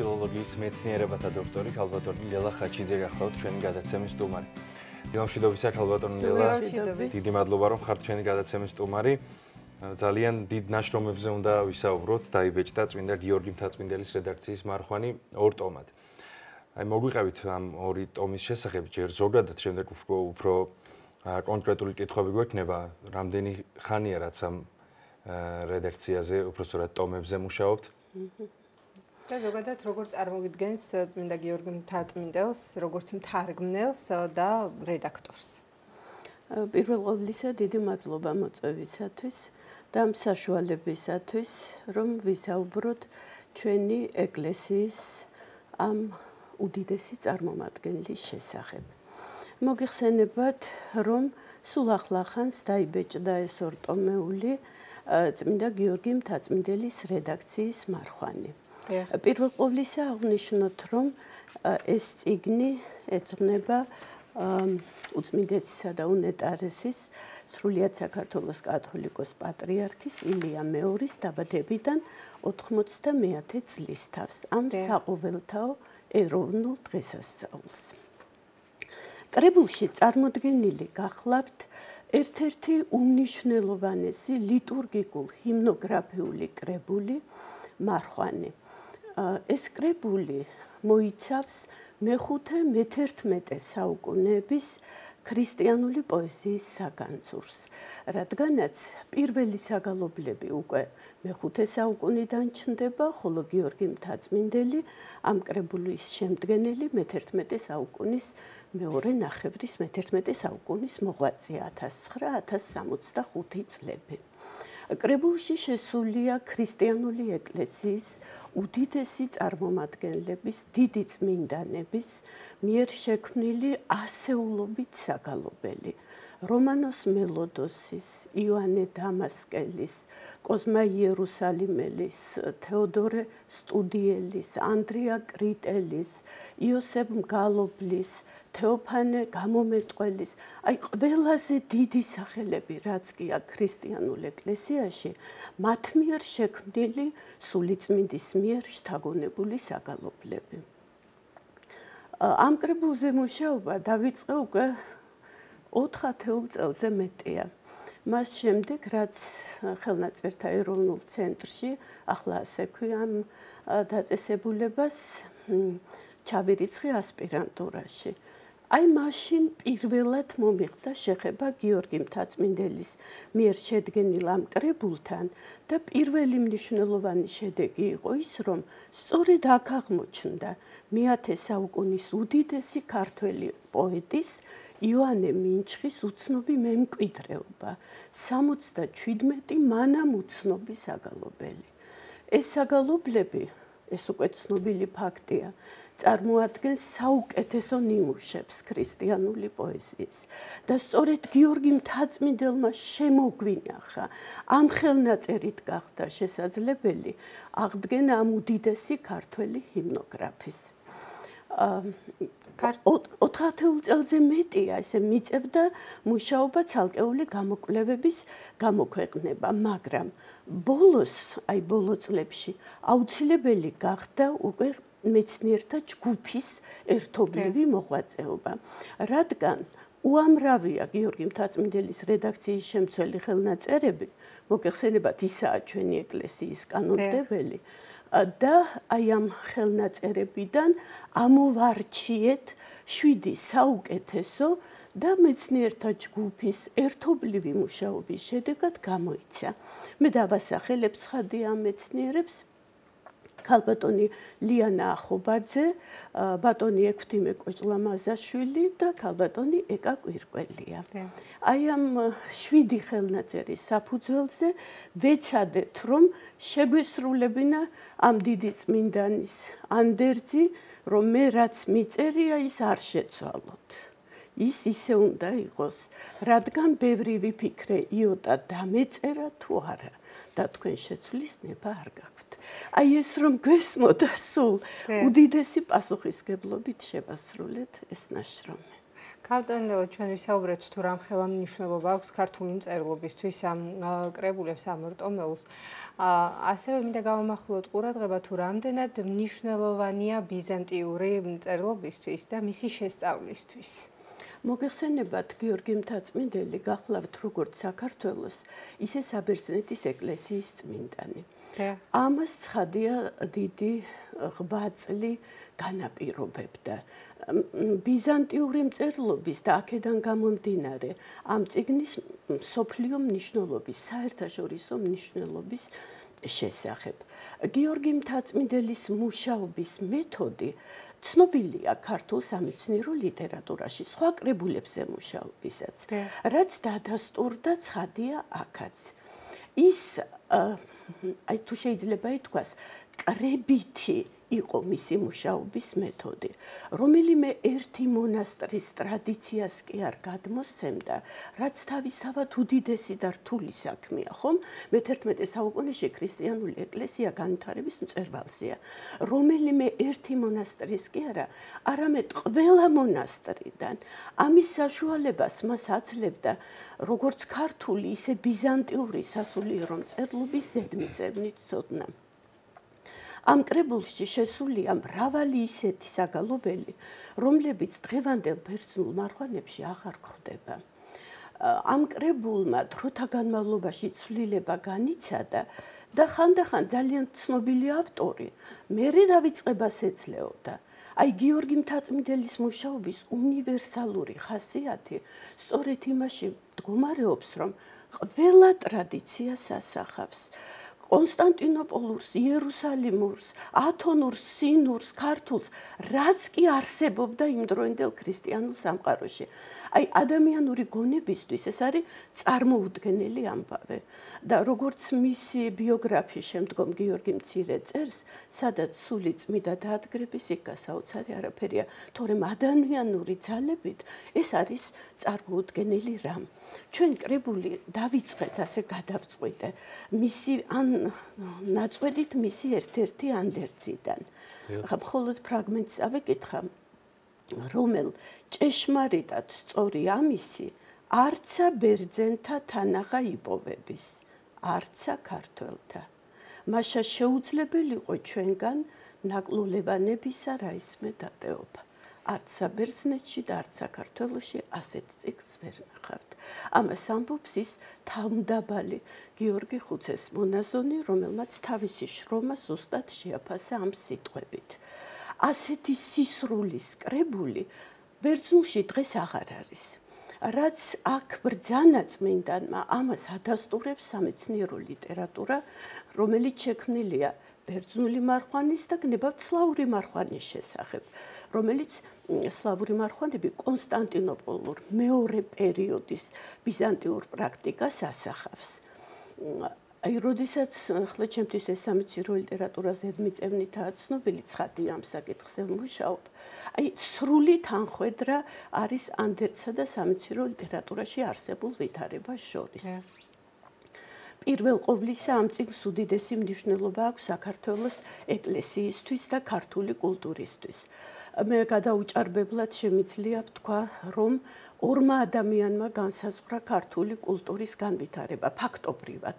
ფილოლოგიის მეცნიერებათა დოქტორი ქალბატონი ლელა ხაჩიძე გახლავთ ჩვენი გადაცემის სტუმარი. დილამშვიდობისა ქალბატონი ლელა. დიდი მადლობა რომ ხართ ჩვენი გადაცემის სტუმარი. ძალიან დიდ ნაშრომებზე უნდა ვისაუბროთ დაიბეჭდა წმინდა გიორგი მთაწმინდელის რედაქციის მარხვანი ორ ტომად. აი მოგვიყევით ამ ორი ტომის შესახებ ჯერ ზოგადად შემდეგ უფრო უფრო კონკრეტული კითხვები გვექნება რამდენი ხანია რაც ამ რედაქციაზე უბრალოდ ტომებზე მუშაობთ. და ზოგადად როგორ წარმოგიდგენს წმინდა გიორგი მთაწმინდელს, როგორც მთარგმნელს და რედაქტორს? პირველ ყოვლისა დიდი მადლობა მოწვევისათვის და ამ საშუალებისათვის, რომ ვისაუბროთ ჩვენი ეკლესიის ამ უდიდესი წარმომადგენლის შესახებ. მოგიხსენებათ, რომ სულ ახლახანს დაიბეჭდა ეს ორტომეული წმინდა გიორგი მთაწმინდელის რედაქციის მარხვანი. პირველ ყოვლისა აღნიშნოთ, რომ ეს წიგნი ეძღვნება უწმინდესისა და უნეტარესის სრულიად საქართველოს კათოლიკოს პატრიარქის ილია მეორის დაბადებიდან 99 წლის თავს ამ საყოველთაო ეროვნულ დღესასწაულს. კრებულში წარმოდგენილი გახლავთ ერთ-ერთი უმნიშვნელოვანესი ლიტურგიკულ ჰიმნოგრაფიული კრებული მარხვანი. ეს კრებული მოიცავს მეხუთე მე-11 საუკუნეების ქრისტიანული პოეზიის საგანძურს, რადგანაც პირველი საგალობლები უკვე მეხუთე საუკუნიდან ჩნდება, ხოლო გიორგი მთაწმინდელი ამ კრებულის შემდგენელი მე-11 საუკუნის მეორე ნახევრის მე-11 საუკუნის მოღვაწე 1900-1065 წლები. კრებულში შესულია ქრისტიანული ეკლესიის უდიდესი წარმომადგენლების, დიდი წმინდანების მიერ შექმნილი ასეულობით საგალობელი. რომანოს მელოდოსის, იოანე დამასკელის, კოზმა იერუსალიმელის, თეოდორე სტუდიელის, ანდრია კრიტელის, იოსებ მგალობლის, თეოფანე გამომეტყველის, აი ყველაზე დიდი სახელები, რაც კი აქ ქრისტიანულ ეკლესიაში, მათ მიერ შექმნილი სულიწმინდის მიერ შთაგონებული საგალობლები. ამ კრებულზე მუშაობა დაიწყო უკვე 4 წელზე მეტია. მას შემდეგ, რაც ხელნაწერთა ეროვნულ ცენტრში ახლა ასე ქვია ამ დაწესებულებას ჩავირიცხე ასპირანტურაში. აი მაშინ პირველად მომიხდა შეხება გიორგი მთაწმინდელის მიერ შედგენილ ამ კრებულთან და პირველი მნიშვნელოვანი შედეგი იყო ის, რომ სწორედ აქ აღმოჩნდა მეათე საუკუნის უდიდესი ქართველი პოეტის იოანე მინჩხის უცნობი მემკვიდრეობა 77 მანამ უცნობი საგალობელი. ეს საგალობლები ეს უკვე ცნობილი ფაქტია წარმოადგენს საუკეთესო ნიმუშებს ქრისტიანული პოეზიის. და სწორედ გიორგი მთაწმინდელმა შემოგვინახა. ამ ხელნაწერით გახდა შესაძლებელი აღდგენა ამ უდიდესი ქართველი ჰიმნოგრაფის. 4 წელზე მეტია ესე მიწევდა მუშაობა ცალკეული გამოკვლევების გამოქვეყნება, მაგრამ ბოლოს, აი ბოლო წლებში აუცილებელი გახდა უკვე მეცნიერთა ჯგუფის ერთობლივი მოღვაწეობა, რადგან უამრავია გიორგი მთაწმინდელის რედაქციის შემცველი ხელნაწერები, მოგეხსენებათ ისაა ჩვენი ეკლესიის კანონმდებელი. და აი ამ ხელნაწერებიდან ამოვარჩიეთ შვიდი საუკეთესო და მეცნიერთა ჯგუფის ერთობლივი მუშაობის შედეგად გამოიცა. მე დავასახელებ ცხადი ამ მეცნიერებს ქალბატონი ლიანა ახობაძე, ბატონი ექვთიმე კოჭლამაზაშვილი და ქალბატონი ეკა კვირკველია. აი ამ შვიდი ხელნაწერის საფუძველზე ვეცადეთ, რომ შეგვესრულებინა ამ დიდი წმინდანის ანდერძი, რომ მე რაც მიწერია, ის არ შეცვალოთ. ის ისე უნდა იყოს, რადგან ბევრი ვიფიქრე, იოტა დამეწერა თუ არა და თქვენ შეცვლის ნება არ გაქვთ. აი ეს რომ გესმოდა სულ უდიდესი პასუხისგებლობით შევასრულეთ ეს ნაშრომი. კავტონელო ჩვენ ვისაუბრეთ თუ რამ ხელა მნიშვნელობა აქვს ქართული მწერლობისთვის ამ კრებულებს ამ რტომელს. ასევე მინდა გავამახვილოთ ყურადღება თუ რამდენად მნიშვნელოვანია ბიზანტიური მწერლობისთვის და მისი შესწავლისთვის. მოგეხსენებათ გიორგი მთაწმინდელი გახლავთ როგორც საქართველოს ისე საბერძნეთის ეკლესიის წმინდანი. ამას ცხადია დიდი ღვაწლი განაპირობებდა. ბიზანტიური მწერლობის და აქედან გამომდინარე ამ ციგნის სოფლიო მნიშვნელობის, საერთაშორისო მნიშვნელობის შესახებ. გიორგი მთაწმინდელის მუშაობის მეთოდი ცნობილია ქართულ სამეცნიერო ლიტერატურაში, სხვა კრებულებზე მუშაობისაც, რაც დადასტურდა ცხადია აქაც. ის აი თუ შეიძლება ითქვას, კრებითი იყო მისი მუშაობის მეთოდი. რომელიმე ერთი მონასტრის ტრადიციას კი არ გადმოსცემდა, რაც თავისთავად უდიდესი და რთული საქმეა, ხომ? მე-11 საუკუნეში ქრისტიანული ეკლესია განვითარების მწერვალზეა. რომელიმე ერთი მონასტრის კი არა, არამედ ყველა მონასტრიდან ამის საშუალებას მას აძლევდა როგორც ქართული, ისე ბიზანტიური სასულიერო მწერლობის ზედმიწევნით ცოდნა. ამ კრებულში შესულია მრავალი ისეთი საგალობელი, რომლებიც დღევანდელ ბერძნულ მარხვანებში აღარ გვხვდება. ამ კრებულმა დროთა განმავლობაში ცვლილება განიცადა და ხანდახან ძალიან ცნობილი ავტორი მერე დავიწყებას ეძლეოდა. აი გიორგი მთაწმიდელის მუშაობის უნივერსალური ხასიათი სწორედ იმაში მდგომარეობს, რომ ყველა ტრადიციას ასახავს. კონსტანტინოპოლურს, იერუსალიმურს, ათონურს, სინურს, ქართულს, რაც კი არსებობდა იმ დროინდელ ქრისტიანულ სამყაროში. აი ადამიანური გონებისთვის ეს არის წარმოუდგენელი ამბავე და როგორც მისი ბიოგრაფიის შემდგომ გიორგი მცირე წერს, სადაც სული წმიდა დაადგრების იქ გასაოცარი არაფერია, თორემ ადამიანური ძალებით ეს არის წარმოუდგენელი რამ. ჩვენ კრებული დავიწყეთ ასე გადავწყვიტე. მისი ან ნაწყვეტით მისი ერთ-ერთი ანდერძიდან. ხა მხოლოდ ფრაგმენტს ავეკითხა რომელ ჭეშმარიტად სწორი ამისი არცა ბერძენთა თანახა იპოვების არცა ქართველთა. მაშა შეუძლებელი იყო ჩვენგან ნაკლულებანებისა რაისმე დატეობა. არცა ბერძნეთში და არცა საქართველოში ასეთ წიგს ვერ ნახავთ. ამას ამბობს ის თავმდაბალი გიორგი ხუცეს მონაზონი რომელმაც თავისი შრომა ზუსტად შეაფასა ამ სიტყვებით ასეთი სისრულის კრებული ბერძნულში დღეს აღარ არის. რაც აქ ბრძანა წმინდანმა ამას ადასტურებს სამეცნიერო ლიტერატურა, რომელიც შექმნილია ბერძნული მარხვანის და გნებავთ სლავური მარხვანის შესახებ, რომელიც სლავური მარხვანები კონსტანტინოპოლურ მეორე პერიოდის ბიზანტიურ პრაქტიკას ასახავს. აი, როდესაც ახლა ჩემთვის ეს სამეცნიერო ლიტერატურა ზედმიწევნითაა ცნობილი ცხადი ამ საკითხზე მუშაობ. აი, სრული თანხვედრა არის ანდერცსა და სამეცნიერო ლიტერატურაში არსებულ ვითარებას შორის. პირველ ყოვლისა ამ წიგნს უდიდესი მნიშვნელობა აქვს საქართველოს ეკლესიისთვის და ქართული კულტურისთვის. მე გადაუჭარბებლად შემიძლია ვთქვა, რომ ორმა ადამიანმა განსაზღვრა ქართული კულტურის განვითარება ფაქტობრივად.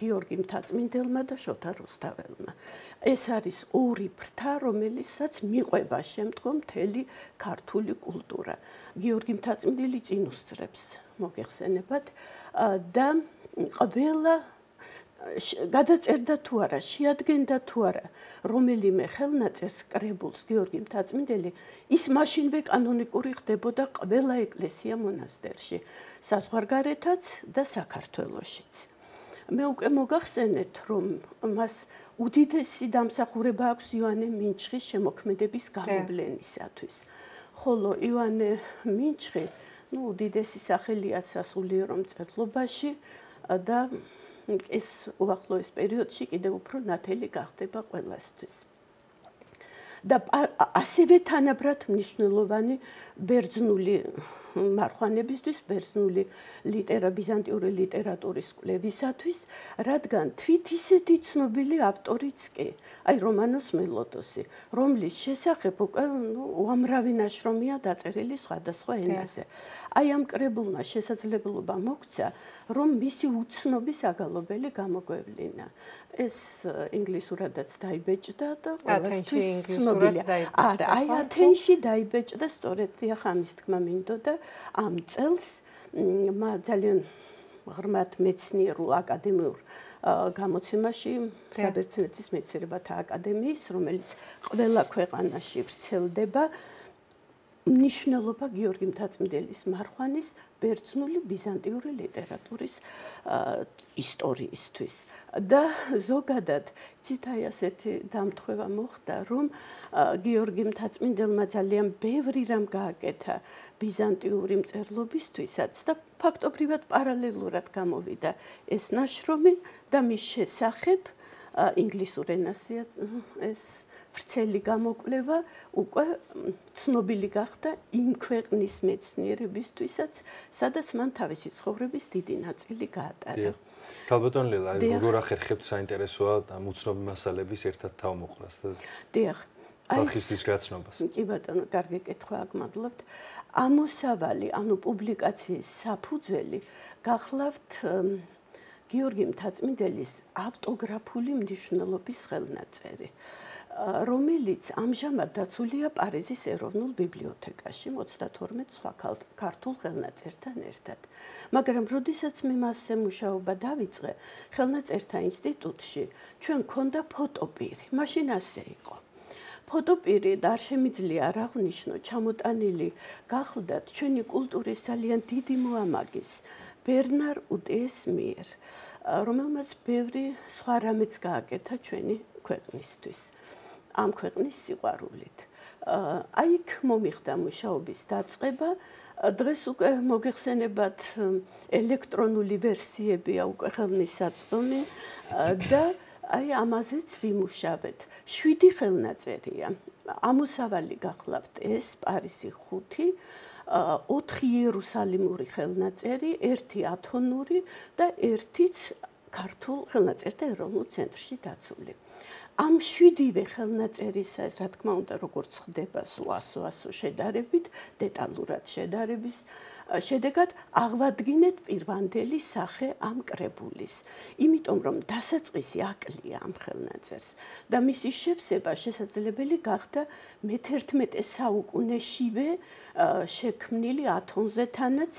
გიორგი მთაწმინდელმა და შოთა რუსთაველმა. ეს არის ორი ფრთა, რომელიცაც მიყვება შემდგომ მთელი ქართული კულტურა. გიორგი მთაწმინდელი წინუსწრებს მოგეხსენებათ და ყველა გადაწერდა თუ არა, შეადგენდა თუ არა რომელიმე ხელნაწერს კრებულს გიორგი მთაწმინდელი, ის მაშინვე კანონიკური ხდებოდა ყველა ეკლესია მონასტერში, საზღვარგარეთაც და საქართველოსშიც. მე უკვე მოგახსენეთ, რომ მას უდიდესი დამსახურება აქვს იოანე მინჩხის შემოქმედების გამოვლენისათვის. ხოლო იოანე მინჩხი, ну, უდიდესი სახელია სასულიერო მწერლობაში და ეს უახლოეს პერიოდში კიდევ უფრო ნათელი გახდება ყველასთვის. და ასევე თანაბრად მნიშვნელოვანი ბერძნული მარხვანებისთვის ბერძნული ლიტერა ბიზანტიური ლიტერატურის კვლევისათვის, რადგან თვით ისეთი ცნობილი ავტორიც კი, აი რომანოს მელოდოსი, რომლის შესახებ უკვე უამრავი ნაშრომია დაწერილი სხვადასხვა ენაზე. აი ამ კრებულმა შესაძლებლობა მოგვცა, რომ მისი უცნობის აგალობელი გამოგვევლინა. ეს ინგლისურადაც დაიბეჭდა და ყველასთვის ცნობილია. არა, აი ათენში დაიბეჭდა სწორედ ახლა ამის თქმა მინდოდა ამ წელს მა ძალიან ღრმად მეცნიერულ აკადემიურ გამოცემაში საბერძნეთის მეცნიერებათა აკადემიის, რომელიც ყველა ქვეყანაში ვრცელდება, ნიშნულობა გიორგი მთაწმიდელის მარხვანის ბერძნული ბიზანტიური ლიტერატურის ისტორიისთვის. და ზოგადად ციტაი ასეთი დამთხევა მოხდა რომ გიორგი მთაწმიდელმა ძალიან ბევრი რამ გააკეთა ბიზანტიური მწერლობისთვისაც და ფაქტობრივად პარალელურად გამოვიდა ეს ნაშრომი და მის შესახებ ინგლისურ ენაზეა ეს ვრცელი გამოკვლევა უკვე ცნობილი გახდა იმ ქვეყნის მეცნიერებისთვისაც, სადაც მან თავისი ცხოვრების დიდი ნაწილი გაატარა. ქალბატონ ლილა, როგორ ახერხებთ საინტერესოა და მუცნობი მასალების ერთად თავმოყრას და დიახ. აი ხისტის გაცნობას. კი ბატონო, კარგი კითხვა აგმადლობთ. ამოსავალი, ანუ პუბლიკაციის საფუძველი გახლავთ გიორგი მთაწმიდელის ავტოგრაფული მნიშვნელობის ხელნაწერი. რომელიც ამჟამად დაცულია პარიზის ეროვნულ ბიბლიოთეკაში 32 სხვა ქართულ ხელნაწერთან ერთად. მაგრამ როდესაც მე მასზე მუშაობა დავიწყე ხელნაწერთა ინსტიტუტში, ჩვენ მქონდა ფოტოპირი. მაშინ ასე იყო. ფოტოპირი და არ შემიძლია არ აღნიშნო, ჩამოტანილი გახლდათ ჩვენი კულტურის ძალიან დიდი მოამაგის ბერნარ უტეს მიერ, რომელმაც ბევრი სხვა რამეც გააკეთა ჩვენი ქვეყნისთვის. ამ ქვეყნის სიყვარულით. აი იქ მომიხდა მუშაობის დაწყება. დღეს უკვე მოგეხსენებათ ელექტრონული ვერსიებია უკვე ხელმისაწვდომი და აი ამაზეც ვიმუშავეთ. 7 ხელნაწერია. ამოსავალი გახლავთ ეს პარიზი 5 4 იერუსალიმური ხელნაწერი, 1 ათონური და 1-იც ქართულ ხელნაწერთა ეროვნულ ცენტრში დაცული. ამ შვიდივე ხელნაწერისა, რა თქმა უნდა, როგორც ხდება სულ-ასო-ასო შედარებით, დეტალურად შედარების შედეგად აღვადგინეთ პირვანდელი სახე ამ კრებულის. იმიტომ რომ დასაწყისი აკლია ამ ხელნაწერს და მისი შევსება შესაძლებელი გახდა მე-11 საუკუნეშივე შექმნილი ათონზე თანაც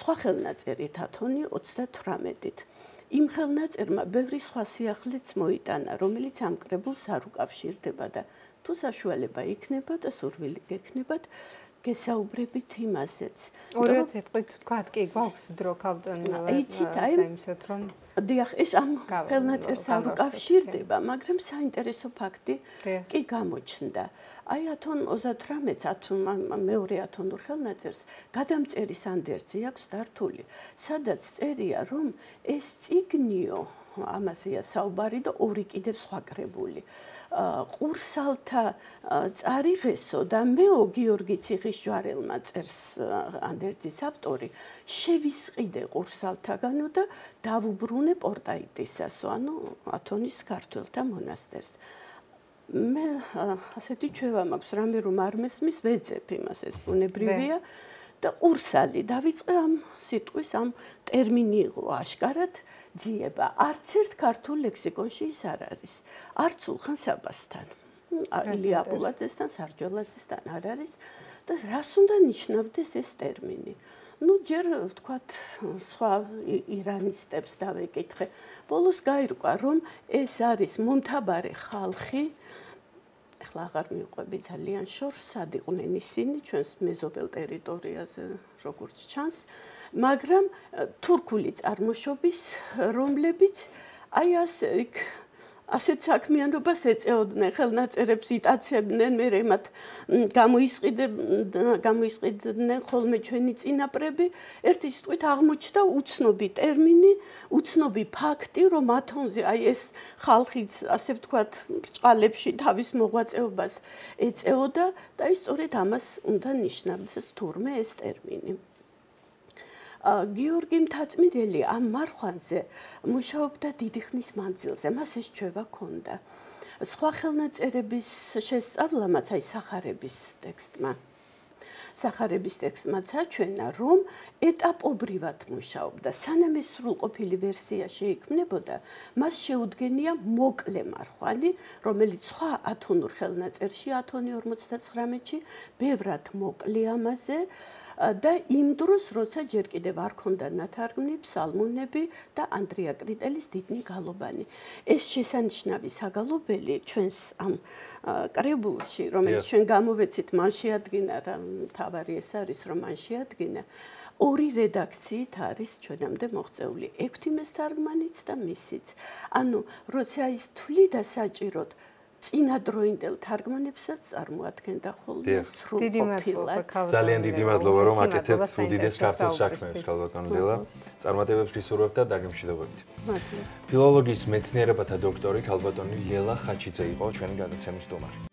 სხვა ხელნაწერით ათონი 38-ით. იმ ხელნაწერმა ბევრი სხვა სიახლეც მოიტანა, რომელიც ამ კრებულს არ უკავშირდება და თუ საშუალება იქნება და სურვილი გექნებათ, გესაუბრებით იმასეც. ორი წუთით თქვათ კი გვაქვს დრო კავტონილა. იცით აი იმისოთ რომ დიახ ეს ამ ხელნაწერს არ უკავშირდება, მაგრამ საინტერესო ფაქტი კი გამოჩნდა. აი 1038-ს 10 მეორე 10 ხელნაწერს გადამწერის ანდერძი აქვს დართული, სადაც წერია რომ ეს ციგნიო ამაზეა საუბარი და ორი კიდევ სხვა კრებული. ყურსალთა წარიღესო და მეო გიორგი ციხისჯვარელმა წერს ანდერძის ავტორი შევისყიდე ყურსალთაგანო და დავუბრუნე პორტაიტისასო ანუ ათონის ქართველთა მონასტერს. მე ასეთი ჩვევა მაქვს რამე რომ არ მესმის ვეძებ იმას ეს ბუნებრივია და ყურსალი დავიწყე ამ სიტყვის ამ ტერმინი იყო აშკარად ძიება. არც ერთ ქართულ ლექსიკონში ის არ არის. არც ულხან საბასთან ილია პულაძესთან სარჯოლაძესთან არ არის. და რას უნდა ნიშნავდეს ეს ტერმინი? ну ჯერ ვთქვათ სხვა ირანისტებს დავეკითხე. ბოლოს გაირკვა რომ ეს არის მომთაბარე ხალხი ახლა აღარ მიყვები ძალიან შორს სად იყვნენ ისინი ჩვენს მეზობელ ტერიტორიაზე როგორც ჩანს. მაგრამ თურქული წარმოშობის რომლებიც აი ასე იქ ასეთ საქმიანობას ეწეოდნენ, ხელნაწერებს იტაცებდნენ, მე რემათ გამოისყიდნენ, გამოისყიდნენ ხოლმე ჩვენი წინაპრები. ერთი სიტყვით აღმოჩნდა უცნობი ტერმინი, უცნობი ფაქტი, რომ ათონზე აი ეს ხალხიც, ასე ვთქვათ, ბრჭყალებში თავის მოღვაწეობას ეწეოდა და ის სწორედ ამას უნდა ნიშნავდეს თურმე ეს ტერმინი. გიორგი მთაწმიდელი ამ მარხვანზე მუშაობდა დიდი ხნის მანძილზე, მას ეს ჩვევა ქონდა. სხვა ხელნაწერების შესწავლამაც აი სახარების ტექსტმა. სახარების ტექსტმა საჩვენა, რომ ეტაპობრივად მუშაობდა, სანამ ეს სრულყოფილი ვერსია შეიქმნებოდა, მას შეუდგენია მოკლე მარხვალი, რომელიც სხვა ათონურ ხელნაწერში 1059-ში ბევრად მოკლე ამაზე და იმ დროს როცა ჯერ კიდევ არ ქონდა ნათარგმნი ფსალმუნები და ანდრია კრიტელის დიდნი გალობანი. ეს შესანიშნავი საგალობელი ჩვენს ამ კრებულში რომელიც ჩვენ გამოვეცით მან შეადგინა რა თავარი ეს არის რომ მან შეადგინა. ორი რედაქციით არის ჩვენამდე მოღწეული. ექვთიმეს თარგმანიც და მისიც. ანუ როცა ის თვლი და საჭიროდ წინადროინდელ თარგმანებსაც წარმოადგენდა ხოლმე სრულყოფილად. ძალიან დიდი მადლობა რომ აკეთებთ უდიდეს ქართულ საქმეს, ხალბატონ ლელა. წარმატებებს გისურვებთ და დაგემშვიდობებით. მადლობა. ფილოლოგიის მეცნიერებათა დოქტორი ხალბატონი ლელა ხაჩიძე იყო ჩვენი გადაცემის სტუმარი.